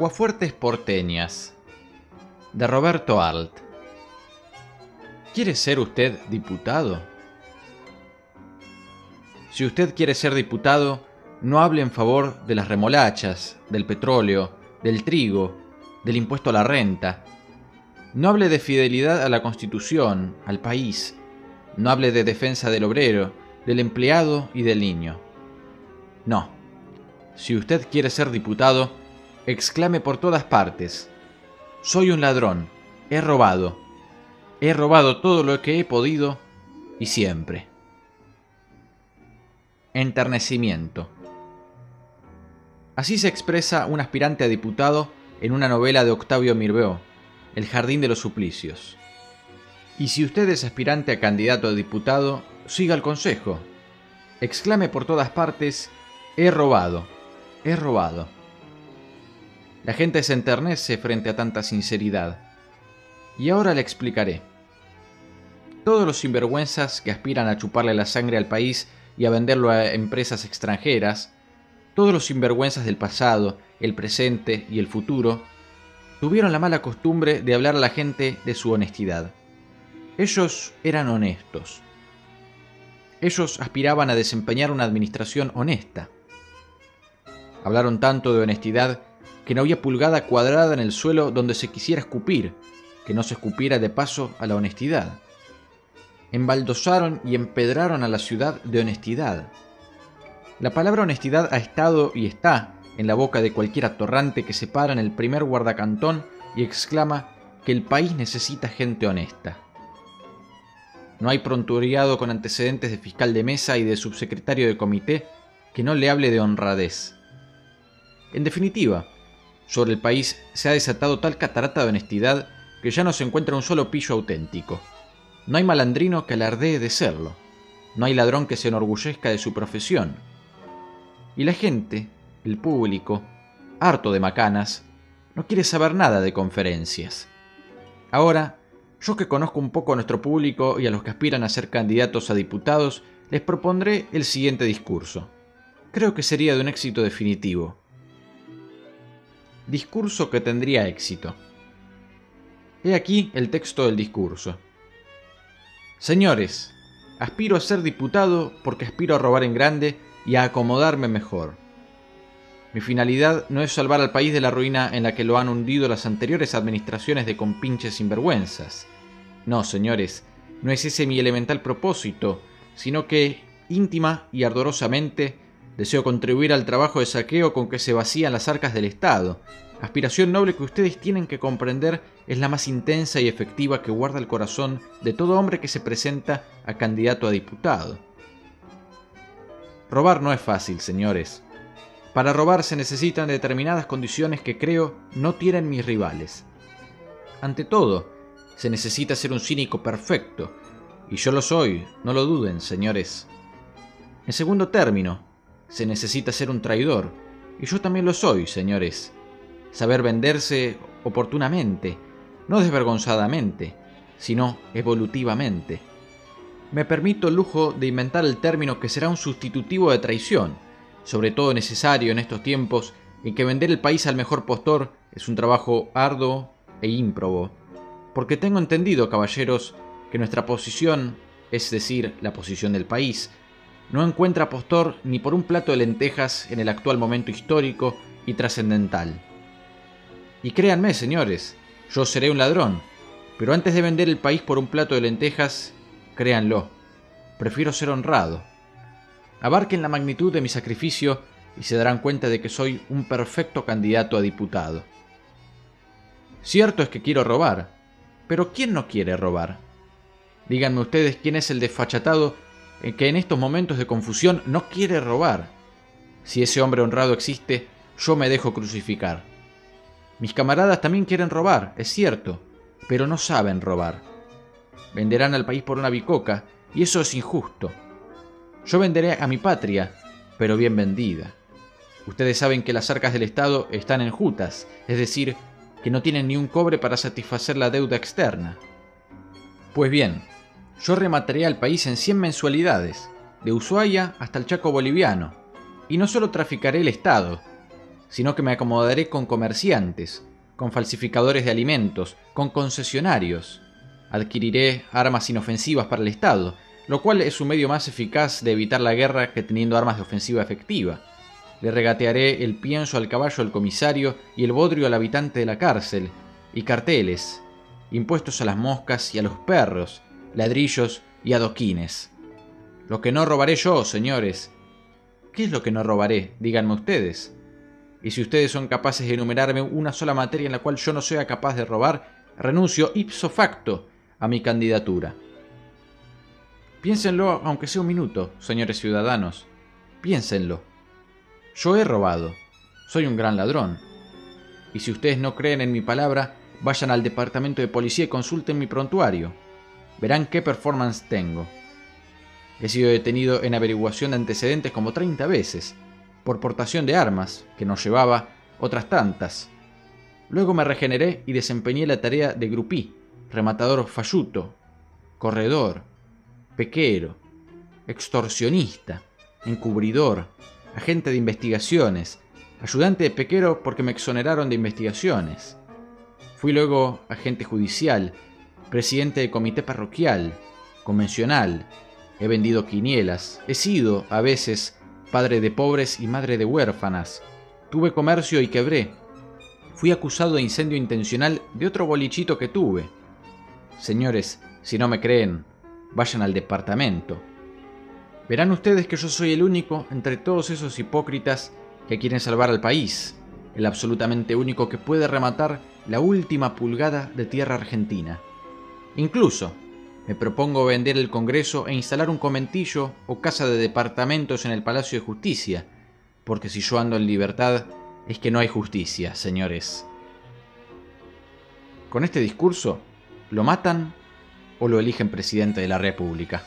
Aguafuertes porteñas de Roberto Alt. ¿Quiere ser usted diputado? Si usted quiere ser diputado, no hable en favor de las remolachas, del petróleo, del trigo, del impuesto a la renta. No hable de fidelidad a la Constitución, al país. No hable de defensa del obrero, del empleado y del niño. No. Si usted quiere ser diputado, exclame por todas partes. Soy un ladrón. He robado. He robado todo lo que he podido y siempre. Enternecimiento. Así se expresa un aspirante a diputado en una novela de Octavio Mirbeau, El Jardín de los Suplicios. Y si usted es aspirante a candidato a diputado, siga el consejo. Exclame por todas partes, he robado, he robado. La gente se enternece frente a tanta sinceridad. Y ahora le explicaré. Todos los sinvergüenzas que aspiran a chuparle la sangre al país y a venderlo a empresas extranjeras, todos los sinvergüenzas del pasado, el presente y el futuro, tuvieron la mala costumbre de hablar a la gente de su honestidad. Ellos eran honestos. Ellos aspiraban a desempeñar una administración honesta. Hablaron tanto de honestidad que no había pulgada cuadrada en el suelo donde se quisiera escupir, que no se escupiera de paso a la honestidad. Embaldosaron y empedraron a la ciudad de honestidad. La palabra honestidad ha estado y está en la boca de cualquier atorrante que se para en el primer guardacantón y exclama que el país necesita gente honesta. No hay prontuariado con antecedentes de fiscal de mesa y de subsecretario de comité que no le hable de honradez. En definitiva, sobre el país se ha desatado tal catarata de honestidad que ya no se encuentra un solo pillo auténtico. No hay malandrino que alardee de serlo. No hay ladrón que se enorgullezca de su profesión. Y la gente, el público, harto de macanas, no quiere saber nada de conferencias. Ahora, yo que conozco un poco a nuestro público y a los que aspiran a ser candidatos a diputados, les propondré el siguiente discurso. Creo que sería de un éxito definitivo discurso que tendría éxito. He aquí el texto del discurso. Señores, aspiro a ser diputado porque aspiro a robar en grande y a acomodarme mejor. Mi finalidad no es salvar al país de la ruina en la que lo han hundido las anteriores administraciones de compinches sinvergüenzas. No, señores, no es ese mi elemental propósito, sino que, íntima y ardorosamente, Deseo contribuir al trabajo de saqueo con que se vacían las arcas del Estado. Aspiración noble que ustedes tienen que comprender es la más intensa y efectiva que guarda el corazón de todo hombre que se presenta a candidato a diputado. Robar no es fácil, señores. Para robar se necesitan determinadas condiciones que creo no tienen mis rivales. Ante todo, se necesita ser un cínico perfecto, y yo lo soy, no lo duden, señores. En segundo término, se necesita ser un traidor, y yo también lo soy, señores. Saber venderse oportunamente, no desvergonzadamente, sino evolutivamente. Me permito el lujo de inventar el término que será un sustitutivo de traición, sobre todo necesario en estos tiempos en que vender el país al mejor postor es un trabajo arduo e ímprobo. Porque tengo entendido, caballeros, que nuestra posición, es decir, la posición del país, no encuentra postor ni por un plato de lentejas en el actual momento histórico y trascendental. Y créanme, señores, yo seré un ladrón, pero antes de vender el país por un plato de lentejas, créanlo, prefiero ser honrado. Abarquen la magnitud de mi sacrificio y se darán cuenta de que soy un perfecto candidato a diputado. Cierto es que quiero robar, pero ¿quién no quiere robar? Díganme ustedes quién es el desfachatado que en estos momentos de confusión no quiere robar. Si ese hombre honrado existe, yo me dejo crucificar. Mis camaradas también quieren robar, es cierto, pero no saben robar. Venderán al país por una bicoca, y eso es injusto. Yo venderé a mi patria, pero bien vendida. Ustedes saben que las arcas del Estado están enjutas, es decir, que no tienen ni un cobre para satisfacer la deuda externa. Pues bien, yo remataría al país en 100 mensualidades, de Ushuaia hasta el Chaco boliviano. Y no solo traficaré el Estado, sino que me acomodaré con comerciantes, con falsificadores de alimentos, con concesionarios. Adquiriré armas inofensivas para el Estado, lo cual es un medio más eficaz de evitar la guerra que teniendo armas de ofensiva efectiva. Le regatearé el pienso al caballo al comisario y el bodrio al habitante de la cárcel, y carteles, impuestos a las moscas y a los perros, ladrillos y adoquines. Lo que no robaré yo, señores. ¿Qué es lo que no robaré? Díganme ustedes. Y si ustedes son capaces de enumerarme una sola materia en la cual yo no sea capaz de robar, renuncio ipso facto a mi candidatura. Piénsenlo, aunque sea un minuto, señores ciudadanos. Piénsenlo. Yo he robado. Soy un gran ladrón. Y si ustedes no creen en mi palabra, vayan al departamento de policía y consulten mi prontuario. Verán qué performance tengo. He sido detenido en averiguación de antecedentes como 30 veces, por portación de armas, que nos llevaba otras tantas. Luego me regeneré y desempeñé la tarea de grupí, rematador falluto, corredor, pequero, extorsionista, encubridor, agente de investigaciones, ayudante de pequero porque me exoneraron de investigaciones. Fui luego agente judicial, presidente de comité parroquial, convencional, he vendido quinielas, he sido, a veces, padre de pobres y madre de huérfanas, tuve comercio y quebré. Fui acusado de incendio intencional de otro bolichito que tuve. Señores, si no me creen, vayan al departamento. Verán ustedes que yo soy el único entre todos esos hipócritas que quieren salvar al país, el absolutamente único que puede rematar la última pulgada de tierra argentina. Incluso, me propongo vender el Congreso e instalar un conventillo o casa de departamentos en el Palacio de Justicia, porque si yo ando en libertad es que no hay justicia, señores. Con este discurso, ¿lo matan o lo eligen presidente de la República?